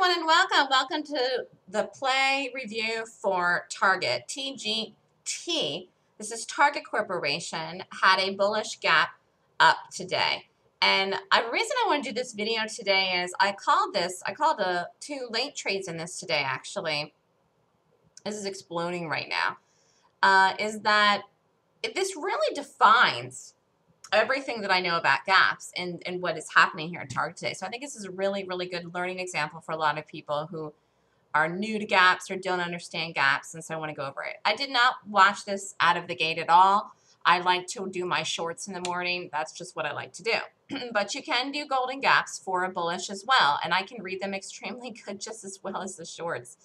everyone and welcome. Welcome to the play review for Target. TGT, this is Target Corporation, had a bullish gap up today. And the reason I want to do this video today is I called this, I called a, two late trades in this today actually. This is exploding right now. Uh, is that this really defines everything that I know about gaps and, and what is happening here at Target today. So I think this is a really, really good learning example for a lot of people who are new to gaps or don't understand gaps, and so I want to go over it. I did not watch this out of the gate at all. I like to do my shorts in the morning. That's just what I like to do. but you can do golden gaps for a bullish as well, and I can read them extremely good just as well as the shorts.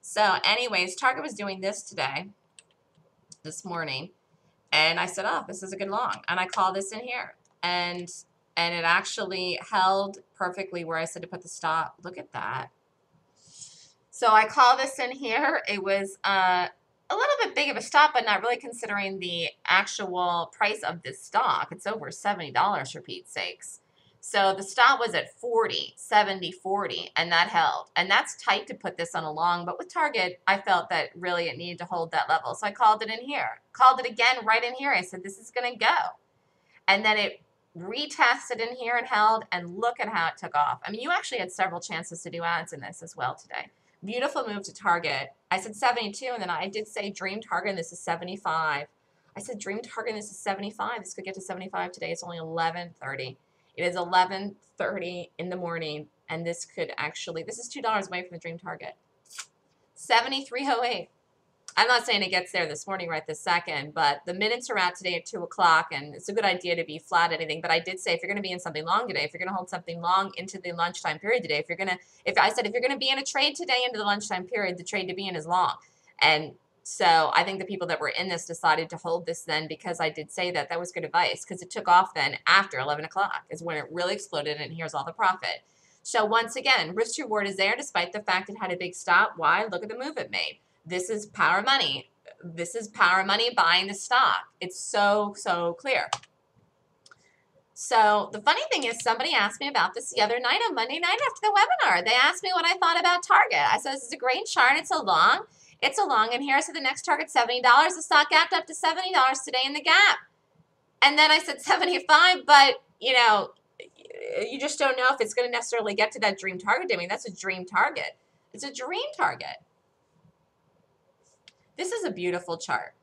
So anyways, Target was doing this today, this morning, and I said, oh, this is a good long. And I call this in here. And and it actually held perfectly where I said to put the stop. Look at that. So I call this in here. It was uh, a little bit big of a stop, but not really considering the actual price of this stock. It's over $70 for Pete's sakes. So the stop was at 40, 70, 40, and that held. And that's tight to put this on a long, but with Target, I felt that really it needed to hold that level. So I called it in here. Called it again right in here. I said, this is going to go. And then it retested in here and held, and look at how it took off. I mean, you actually had several chances to do adds in this as well today. Beautiful move to Target. I said 72, and then I did say dream target, and this is 75. I said dream target, and this is 75. This could get to 75 today. It's only 11.30. It is 11.30 in the morning, and this could actually, this is $2 away from the dream target. 7308. I'm not saying it gets there this morning right this second, but the minutes are out today at 2 o'clock, and it's a good idea to be flat anything. But I did say if you're going to be in something long today, if you're going to hold something long into the lunchtime period today, if you're going to, if I said if you're going to be in a trade today into the lunchtime period, the trade to be in is long. And so I think the people that were in this decided to hold this then because I did say that. That was good advice because it took off then after 11 o'clock is when it really exploded and here's all the profit. So once again, risk reward is there despite the fact it had a big stop. Why? Look at the move it made. This is power money. This is power money buying the stock. It's so, so clear. So the funny thing is somebody asked me about this the other night on Monday night after the webinar. They asked me what I thought about Target. I said, this is a great chart. It's a long. It's a long, and here said the next target $70. The stock gapped up to $70 today in the gap. And then I said 75, but you know, you just don't know if it's going to necessarily get to that dream target. I mean, that's a dream target. It's a dream target. This is a beautiful chart.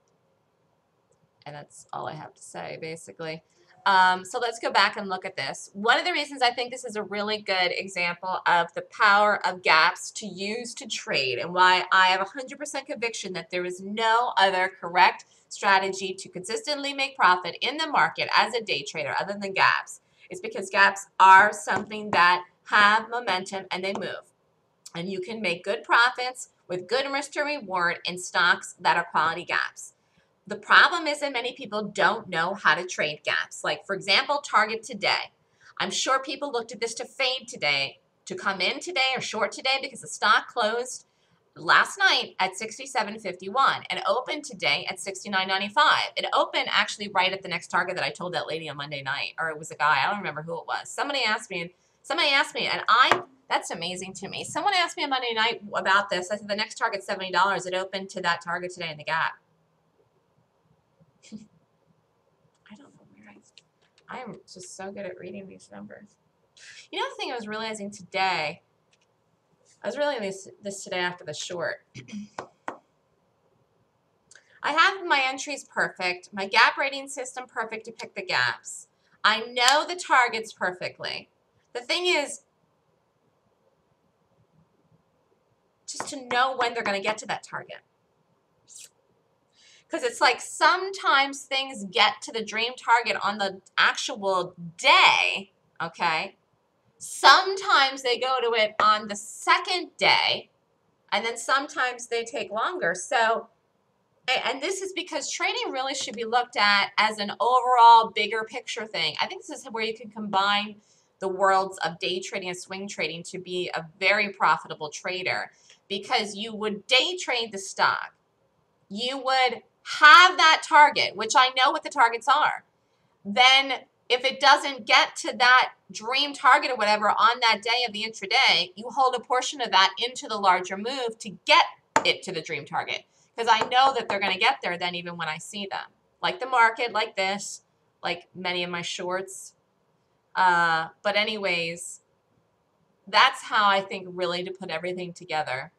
And that's all I have to say, basically. Um, so let's go back and look at this. One of the reasons I think this is a really good example of the power of gaps to use to trade and why I have 100% conviction that there is no other correct strategy to consistently make profit in the market as a day trader other than gaps is because gaps are something that have momentum and they move. And you can make good profits with good risk to reward in stocks that are quality gaps. The problem is that many people don't know how to trade gaps. Like, for example, Target today. I'm sure people looked at this to fade today, to come in today or short today because the stock closed last night at 67.51 and opened today at 69.95. It opened actually right at the next target that I told that lady on Monday night, or it was a guy. I don't remember who it was. Somebody asked me, and somebody asked me, and I, that's amazing to me. Someone asked me on Monday night about this. I said the next target $70. It opened to that target today in the gap. I don't know where I, I'm just so good at reading these numbers. You know the thing I was realizing today, I was realizing this, this today after the short. I have my entries perfect, my gap rating system perfect to pick the gaps. I know the targets perfectly. The thing is, just to know when they're going to get to that target because it's like sometimes things get to the dream target on the actual day, okay? Sometimes they go to it on the second day, and then sometimes they take longer. So, and this is because trading really should be looked at as an overall bigger picture thing. I think this is where you can combine the worlds of day trading and swing trading to be a very profitable trader because you would day trade the stock. You would have that target, which I know what the targets are, then if it doesn't get to that dream target or whatever on that day of the intraday, you hold a portion of that into the larger move to get it to the dream target. Because I know that they're going to get there then even when I see them. Like the market, like this, like many of my shorts. Uh, but anyways, that's how I think really to put everything together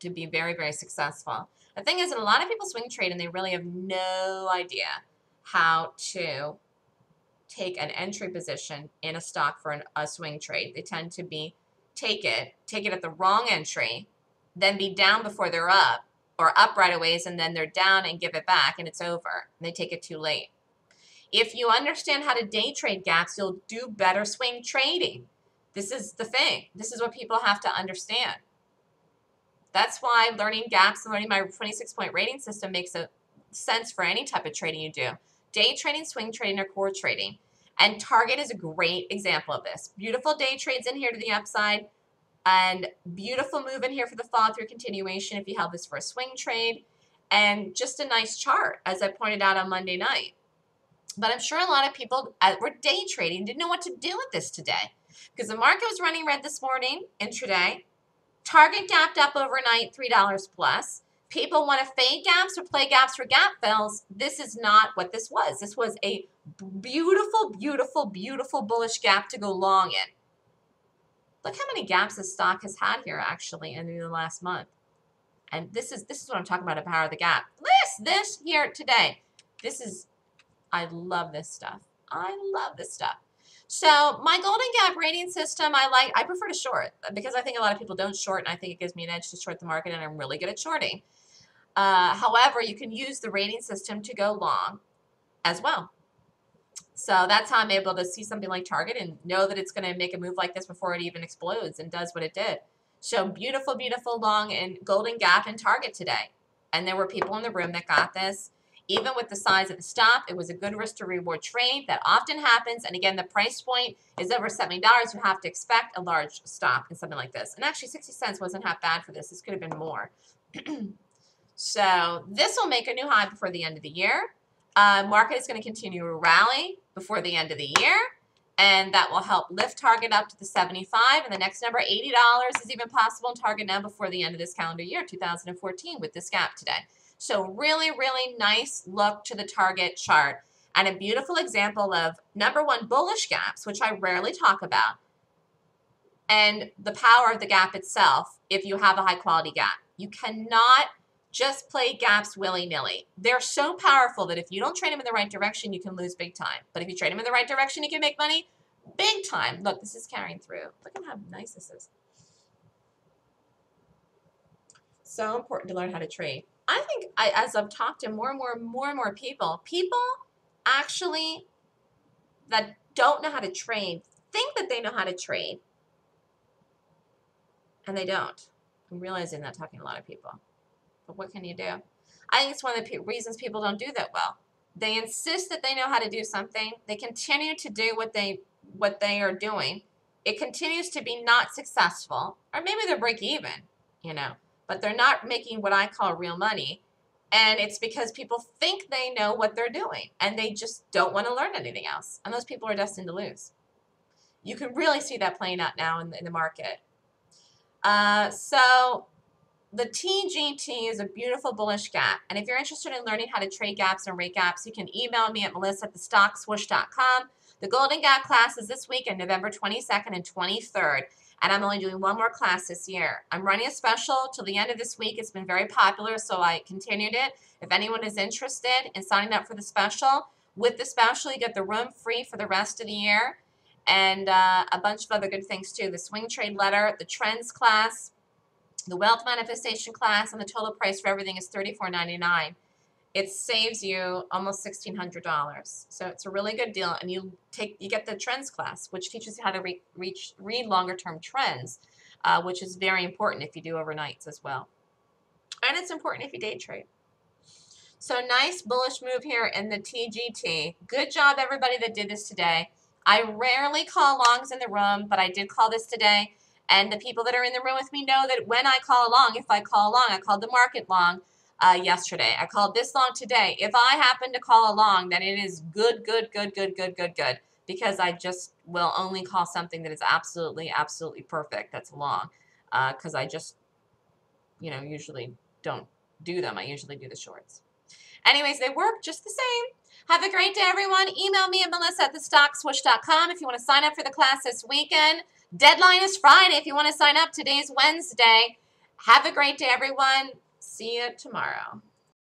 to be very, very successful. The thing is a lot of people swing trade and they really have no idea how to take an entry position in a stock for an, a swing trade. They tend to be take it, take it at the wrong entry, then be down before they're up, or up right away, and then they're down and give it back, and it's over. And they take it too late. If you understand how to day trade gaps, you'll do better swing trading. This is the thing. This is what people have to understand. That's why learning gaps and learning my 26 point rating system makes a sense for any type of trading you do. Day trading, swing trading, or core trading. And Target is a great example of this. Beautiful day trades in here to the upside and beautiful move in here for the follow through continuation if you held this for a swing trade and just a nice chart as I pointed out on Monday night. But I'm sure a lot of people uh, were day trading didn't know what to do with this today because the market was running red this morning intraday. Target gapped up overnight $3 plus people want to fade gaps or play gaps for gap fills, this is not what this was. This was a beautiful, beautiful, beautiful bullish gap to go long in. Look how many gaps this stock has had here actually in the last month. And this is this is what I'm talking about, a power of the gap. This, this here today. This is, I love this stuff. I love this stuff. So my golden gap rating system, I like, I prefer to short because I think a lot of people don't short and I think it gives me an edge to short the market and I'm really good at shorting. Uh, however, you can use the rating system to go long as well. So that's how I'm able to see something like Target and know that it's going to make a move like this before it even explodes and does what it did. So beautiful, beautiful long and golden gap in Target today. And there were people in the room that got this. Even with the size of the stop, it was a good risk to reward trade. That often happens. And again, the price point is over $70. You have to expect a large stop in something like this. And actually, 60 cents wasn't half bad for this. This could have been more. So this will make a new high before the end of the year. Uh, market is going to continue to rally before the end of the year. And that will help lift target up to the 75. And the next number, $80, is even possible in target now before the end of this calendar year, 2014, with this gap today. So really, really nice look to the target chart. And a beautiful example of number one, bullish gaps, which I rarely talk about. And the power of the gap itself if you have a high quality gap. You cannot just play gaps willy-nilly. They're so powerful that if you don't trade them in the right direction, you can lose big time. But if you trade them in the right direction, you can make money big time. Look, this is carrying through. Look at how nice this is. So important to learn how to trade. I as I've talked to more and more and more and more people, people actually that don't know how to trade think that they know how to trade, and they don't. I'm realizing that talking to a lot of people. But what can you do? I think it's one of the reasons people don't do that well. They insist that they know how to do something. They continue to do what they what they are doing. It continues to be not successful, or maybe they're break even, you know, but they're not making what I call real money. And it's because people think they know what they're doing and they just don't want to learn anything else. And those people are destined to lose. You can really see that playing out now in the, in the market. Uh, so the TGT is a beautiful bullish gap. And if you're interested in learning how to trade gaps and rate gaps, you can email me at melissa at thestockswoosh.com. The Golden Gap class is this week on November 22nd and 23rd. And I'm only doing one more class this year. I'm running a special till the end of this week. It's been very popular, so I continued it. If anyone is interested in signing up for the special, with the special, you get the room free for the rest of the year and uh, a bunch of other good things too. The swing trade letter, the trends class, the wealth manifestation class and the total price for everything is $34.99. It saves you almost $1,600. So it's a really good deal. And you take you get the trends class, which teaches you how to re reach read longer term trends, uh, which is very important if you do overnights as well. And it's important if you day trade. So nice bullish move here in the TGT. Good job, everybody that did this today. I rarely call longs in the room, but I did call this today. And the people that are in the room with me know that when I call long, if I call long, I called the market long. Uh, yesterday. I called this long today. If I happen to call along, then it is good, good, good, good, good, good, good. Because I just will only call something that is absolutely, absolutely perfect that's long. Because uh, I just, you know, usually don't do them. I usually do the shorts. Anyways, they work just the same. Have a great day, everyone. Email me at melissa at thestockswoosh.com if you want to sign up for the class this weekend. Deadline is Friday if you want to sign up. Today's Wednesday. Have a great day, everyone. See you tomorrow.